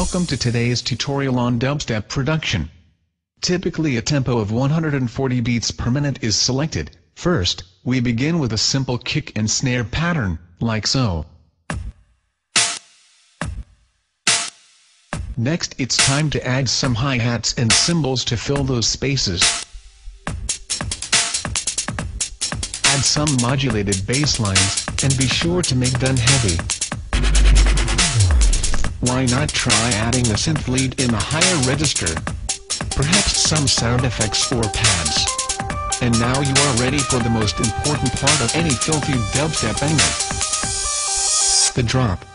Welcome to today's tutorial on dubstep production. Typically a tempo of 140 beats per minute is selected. First, we begin with a simple kick and snare pattern, like so. Next it's time to add some hi-hats and cymbals to fill those spaces. Add some modulated bass lines, and be sure to make them heavy. Why not try adding a synth lead in a higher register? Perhaps some sound effects or pads. And now you are ready for the most important part of any filthy dubstep banger. The drop.